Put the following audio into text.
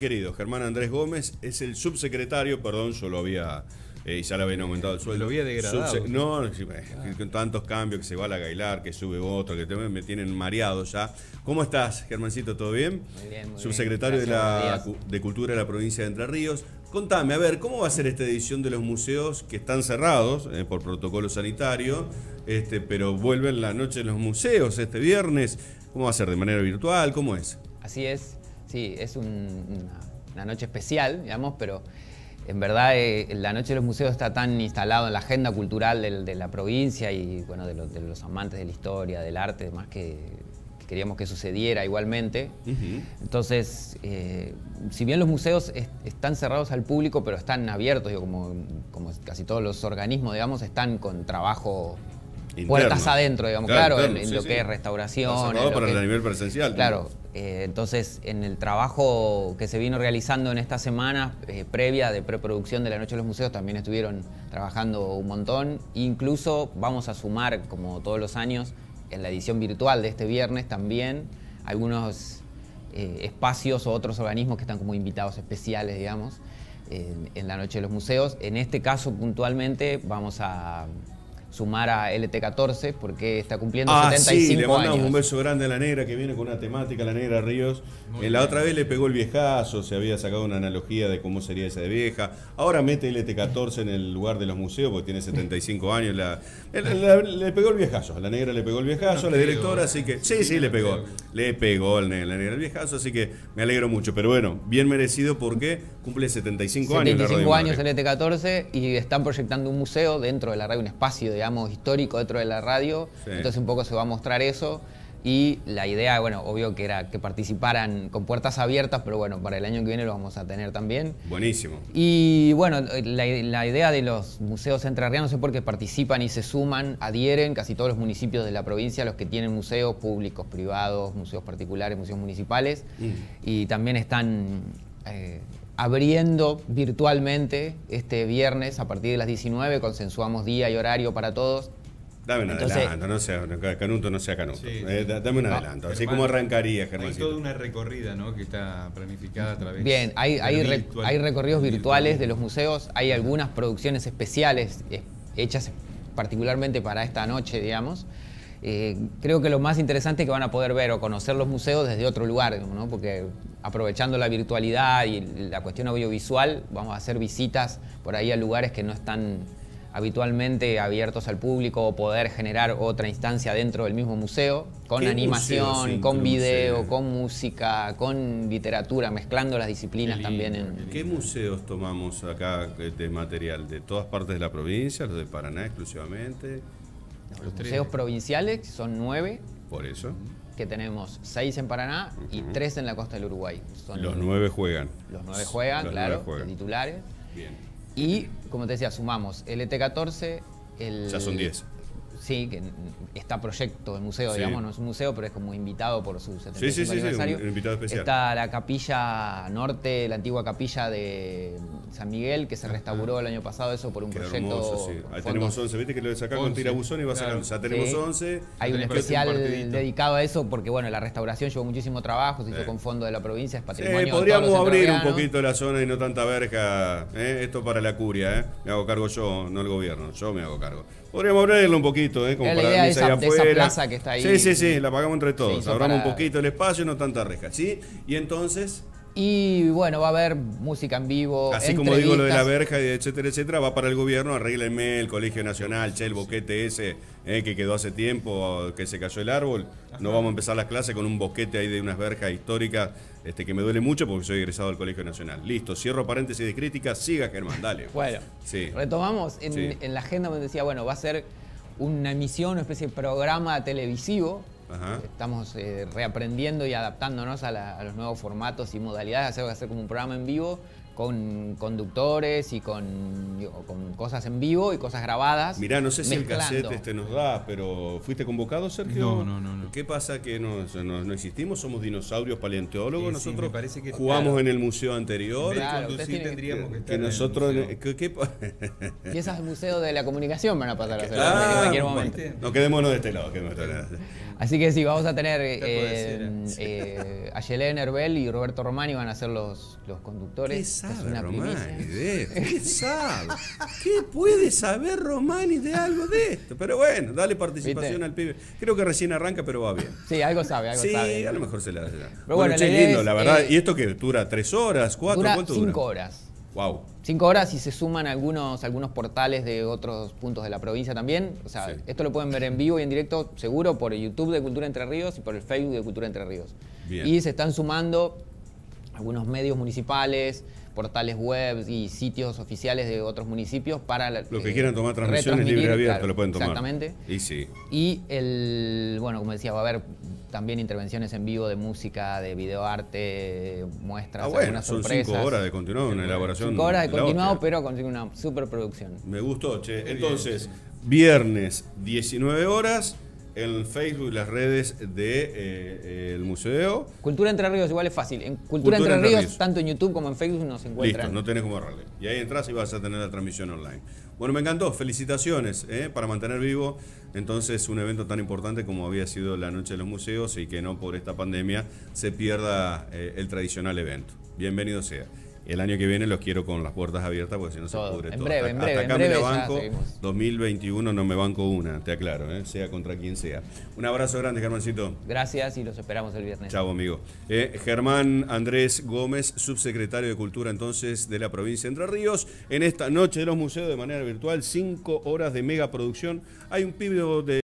Querido Germán Andrés Gómez es el subsecretario, perdón, yo lo había, eh, ya le habían aumentado el sueldo. Lo había degradado. Subse- no, eh, con tantos cambios que se va a la Gailar, que sube otro, que te- me tienen mareado ya. ¿Cómo estás, Germancito? ¿Todo bien? Muy bien, muy Subsecretario bien. de, la, Gracias, de Cultura de la provincia de Entre Ríos. Contame, a ver, ¿cómo va a ser esta edición de los museos que están cerrados eh, por protocolo sanitario, este, pero vuelven la noche de los museos este viernes? ¿Cómo va a ser? ¿De manera virtual? ¿Cómo es? Así es, sí, es un- una, noche especial, digamos, pero en verdad eh, la Noche de los Museos está tan instalado en la agenda cultural del- de la provincia y bueno, de, los- de los amantes de la historia, del arte, demás que, que queríamos que sucediera igualmente. Entonces, eh, si bien los museos es- están cerrados al público, pero están abiertos, digo, como, como casi todos los organismos, digamos, están con trabajo Interno. puertas adentro, digamos, claro, en, interno, en sí, lo sí. que es restauración. En lo para que- el nivel presencial. Claro, eh, entonces en el trabajo que se vino realizando en esta semana eh, previa de preproducción de la Noche de los Museos también estuvieron trabajando un montón. Incluso vamos a sumar, como todos los años, en la edición virtual de este viernes también algunos eh, espacios o otros organismos que están como invitados especiales, digamos, en, en la Noche de los Museos. En este caso puntualmente vamos a sumar a LT14 porque está cumpliendo Ah, 75 sí, le mandamos años. un beso grande a la negra que viene con una temática, la negra Ríos. Eh, la otra vez le pegó el viejazo, se había sacado una analogía de cómo sería esa de vieja. Ahora mete LT14 en el lugar de los museos porque tiene 75 años. La, el- la- le pegó el viejazo, a la negra le pegó el viejazo, a la directora, así que sí, sí, le pegó. Le pegó el la negra el viejazo, así que me alegro mucho. Pero bueno, bien merecido porque cumple 75 años. la 75 Radio años Madre. el ET14 y están proyectando un museo dentro de la radio, un espacio, digamos, histórico dentro de la radio. Sí. Entonces un poco se va a mostrar eso. Y la idea, bueno, obvio que era que participaran con puertas abiertas, pero bueno, para el año que viene lo vamos a tener también. Buenísimo. Y bueno, la, la idea de los museos entrerrianos es porque participan y se suman, adhieren casi todos los municipios de la provincia, los que tienen museos públicos, privados, museos particulares, museos municipales, y también están eh, abriendo virtualmente este viernes a partir de las 19, consensuamos día y horario para todos. Dame un Entonces- adelanto, no sea canuto, no sea canuto. Sí. Eh, da- dame un No, adelanto. Así Germán, como arrancaría, Hay Germancito. toda una recorrida ¿no? que está planificada a través Bien, hay, hay, virtual. hay recorridos virtuales de los museos, hay algunas producciones especiales eh, hechas particularmente para esta noche, digamos. Eh, creo que lo más interesante es que van a poder ver o conocer los museos desde otro lugar, ¿no? porque aprovechando la virtualidad y la cuestión audiovisual, vamos a hacer visitas por ahí a lugares que no están habitualmente abiertos al público o poder generar otra instancia dentro del mismo museo, con ¿Qué animación, museo con video, con música, con literatura, mezclando las disciplinas también. en- ¿Qué museos tomamos acá de material? ¿De todas partes de la provincia? ¿Los de Paraná exclusivamente? Los museos provinciales son nueve, Por eso. Que tenemos seis en Paraná y tres en la costa del Uruguay. Son Los nueve juegan. Los nueve juegan, Los claro, nueve juegan. titulares. Bien. Y, como te decía, sumamos el ET14, el... Ya son 10. Sí, que está proyecto el museo, Sí. digamos, no es un museo, pero es como invitado por su 75 Sí, sí, sí, sí, aniversario. un invitado especial. Está la capilla norte, la antigua capilla de San Miguel, que se restauró el año pasado, eso por un Qué proyecto... hermoso, sí. Ahí con tenemos fondos 11. ¿Viste que lo sacás con 11, tirabuzón y va claro. sacando? Ya tenemos Sí. 11. Hay un especial dedicado a eso porque, bueno, la restauración llevó muchísimo trabajo, se hizo con fondo de la provincia, es Sí, patrimonio de podríamos todos los abrir un poquito la zona y no tanta verja. ¿eh? Esto para la curia, ¿eh? Me hago cargo yo, no el gobierno. Yo me hago cargo. Podríamos abrirlo un poquito, ¿eh? Como la para idea de esa- de esa afuera. plaza que está ahí. Sí, sí, sí, la pagamos entre todos. Abramos para- un poquito el espacio no tanta reja, ¿sí? Y entonces, Y bueno, va a haber música en vivo. así como digo lo de la verja, etcétera, etcétera, va para el gobierno, arréglenme el Colegio Nacional, che, el boquete ese eh, que quedó hace tiempo, que se cayó el árbol. No vamos a empezar las clases con un boquete ahí de unas verjas históricas este, que me duele mucho porque soy egresado del Colegio Nacional. Listo, cierro paréntesis de crítica, siga Germán, dale. Bueno, Sí. retomamos. En, Sí. en la agenda me decía, bueno, va a ser una emisión, una especie de programa televisivo. Ajá. Estamos eh, reaprendiendo y adaptándonos a, la- a los nuevos formatos y modalidades. Hacer, ser como un programa en vivo con conductores y con, digo, con cosas en vivo y cosas grabadas. Mirá, no sé si el mezclando. cassette este nos da, pero ¿fuiste convocado, Sergio? No, no, no, no. ¿Qué pasa que no, no- no existimos? ¿Somos dinosaurios paleontólogos? Eh, sí, nosotros me parece que- jugamos claro. en el museo anterior. Claro, tienen- tendríamos que, que estar en el nosotros... museo. ¿qué- qué pa- Piezas del Museo de la Comunicación van a pasar a hacer Ah, en cualquier momento. No, quedémonos de este lado. quedémonos de este lado. Así que sí, vamos a tener eh, cera. eh, a Yelena Herbel y Roberto Romani van a ser los, los conductores. ¿Qué Es sabe Romani de esto? ¿Qué sabe? ¿Qué puede saber Romani de algo de esto? Pero bueno, dale participación ¿Viste? al pibe. Creo que recién arranca, pero va bien. Sí, algo sabe, algo Sí, sabe. a lo mejor se la da. Pero bueno, bueno, che, la lindo, es, la verdad. eh, ¿Y esto que dura? ¿Tres horas? ¿Cuatro? Dura ¿Cuánto cinco dura? horas. Wow. Cinco horas y se suman algunos, algunos portales de otros puntos de la provincia también. O sea, Sí. esto lo pueden ver en vivo y en directo, seguro, por el YouTube de Cultura Entre Ríos y por el Facebook de Cultura Entre Ríos. Bien. Y se están sumando algunos medios municipales, portales web y sitios oficiales de otros municipios para la- Los que eh, quieran tomar transmisiones libre abierto claro, lo pueden tomar. Exactamente. Y sí. Y el, bueno, como decía, va a haber también intervenciones en vivo de música, de videoarte, muestras, Ah, bueno, algunas son sorpresas. cinco horas de continuado, una elaboración. Cinco horas de continuado, pero con una superproducción. Me gustó, che. Entonces, viernes, 19 horas, en Facebook y las redes del de, eh, el museo. Cultura Entre Ríos igual es fácil. En Cultura, Cultura Entre, Entre Ríos, tanto en YouTube como en Facebook nos Listo, encuentran. no tenés como errarle. Y ahí entras y vas a tener la transmisión online. Bueno, me encantó. Felicitaciones eh, para mantener vivo entonces un evento tan importante como había sido la Noche de los Museos y que no por esta pandemia se pierda eh, el tradicional evento. Bienvenido sea. El año que viene los quiero con las puertas abiertas porque si no se Todo. En todo. breve, hasta, en breve, hasta en acá me breve la banco. seguimos. 2021 no me banco una, te aclaro, eh, sea contra quien sea. Un abrazo grande, Germancito. Gracias y los esperamos el viernes. Chau, amigo. Eh, Germán Andrés Gómez, subsecretario de Cultura entonces de la provincia de Entre Ríos. En esta noche de los museos de manera virtual, cinco horas de mega producción. Hay un pibe de